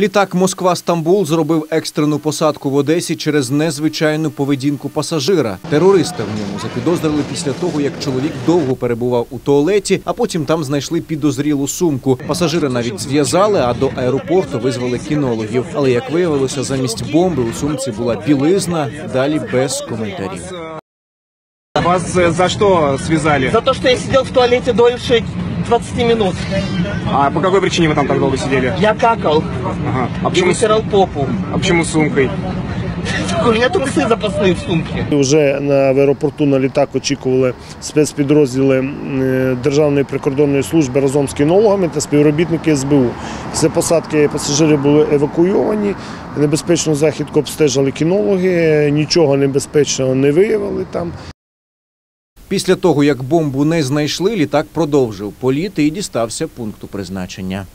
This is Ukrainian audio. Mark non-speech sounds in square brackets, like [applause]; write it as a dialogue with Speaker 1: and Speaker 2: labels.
Speaker 1: Літак Москва-Стамбул зробив екстрену посадку в Одесі через незвичайну поведінку пасажира. Терориста в ньому запідозрили після того, як чоловік довго перебував у туалеті, а потім там знайшли підозрілу сумку. Пасажира навіть зв'язали, а до аеропорту визвали кінологів. Але як виявилося, замість бомби у сумці була білизна. Далі без коментарів.
Speaker 2: Вас э, за что связали?
Speaker 3: За то, что я сидел в туалете дольше 20 минут.
Speaker 2: А по какой причине вы там так долго сидели?
Speaker 3: Я какал
Speaker 2: Ага. А
Speaker 3: и
Speaker 2: почему,
Speaker 3: вытирал попу.
Speaker 2: а почему с сумкой? [laughs]
Speaker 3: У меня трусы запасные в сумке.
Speaker 4: Вже на в аеропорту на літак очікували спецпідрозділи е, Державної прикордонної служби разом з кінологами та співробітники СБУ. Після посадки пасажири були евакуйовані. Небезпечну західку обстежили кінологи, нічого небезпечного не виявили там.
Speaker 1: Після того, як бомбу не знайшли, літак продовжив політ і дістався пункту призначення.